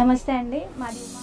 నమస్తే అండి మాది Uma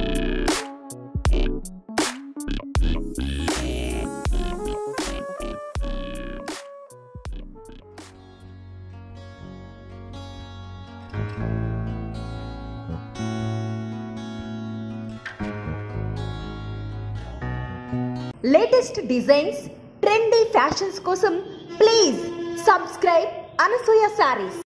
latest designs trendy fashions కోసం ప్లీజ్ సబ్స్క్రైబ్ అనసూయ శారీస్